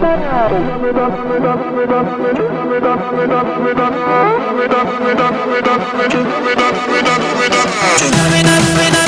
Thank you.